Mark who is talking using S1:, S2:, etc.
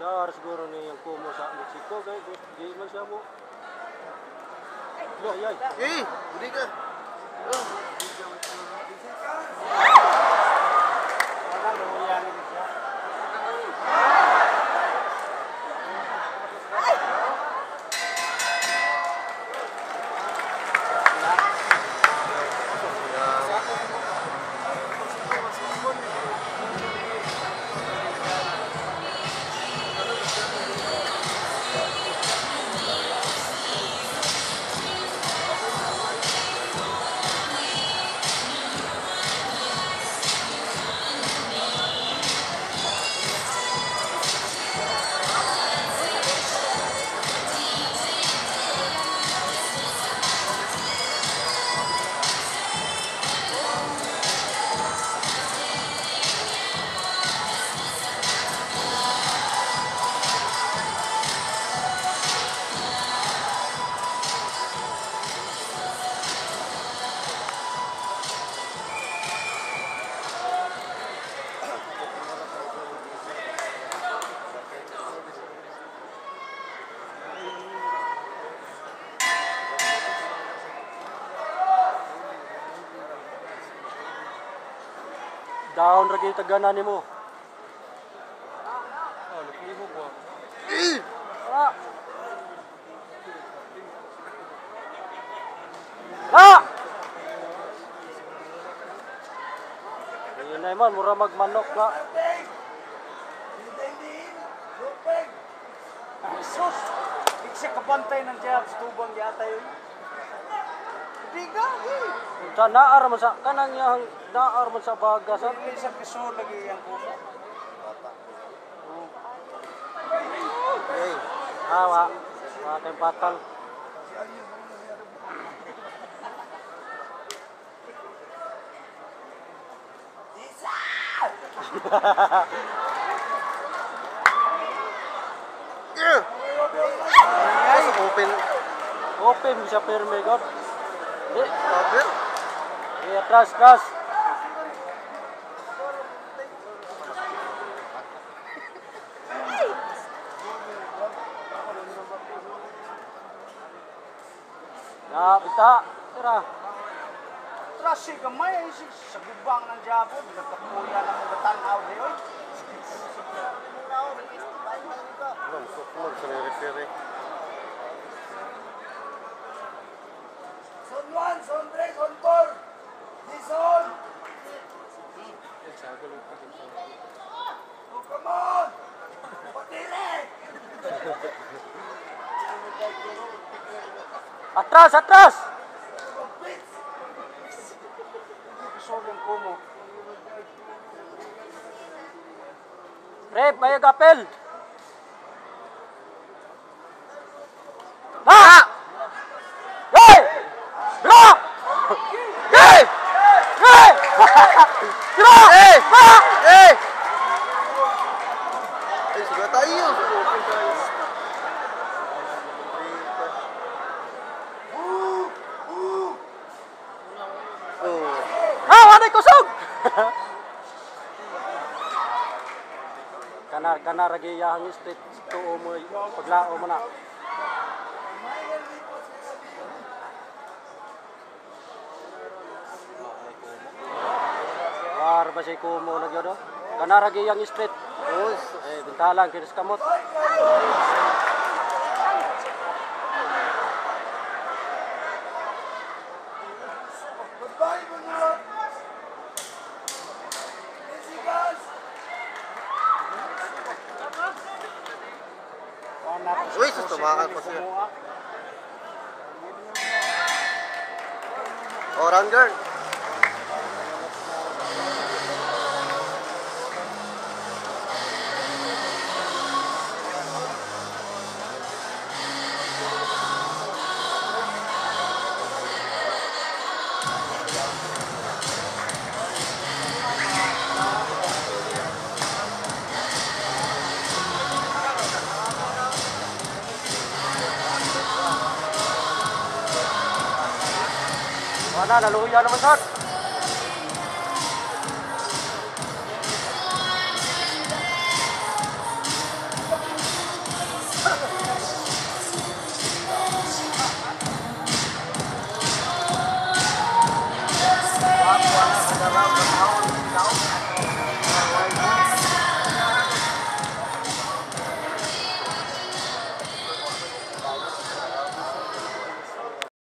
S1: Dar siguro ni yung kumo sa Mexico kay di man siya mo. Yo, yay.
S2: Eh, ka. Oh.
S1: Down ra gyud tagana nimo. Oh, lukiho ko. Ah. Ah! Inay mura magmanok ka.
S3: Sus! Di siya kabantay ng jabs, tubang yata yun. Eh.
S1: Sa naar man sa kanang yang naar man sa baga sa
S3: sa piso lagi yung kumo.
S2: Eh,
S1: awa. Wa kay batal.
S2: yeah. Ay, open.
S1: Open siya perme di atras kas. Ya, bita. Tira.
S3: Trasi ka may, sa gubang ng jabo, nagkapuya ng mga Atrás, atrás!
S1: Rep, vai capel Ah! ei
S2: Block! ei ei Block! ei Esse vai
S1: tá aí, ó. Kana kana ragi yang street tuo mo paglao mo na. War ba si kumo na gyud Kana ragi yang street.
S2: Oh,
S1: Eh bintalang kinis kamot.
S2: Jezus, to ma pasuje. Orangen. Oh, Mana
S1: lalu yang nombor satu.